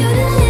you.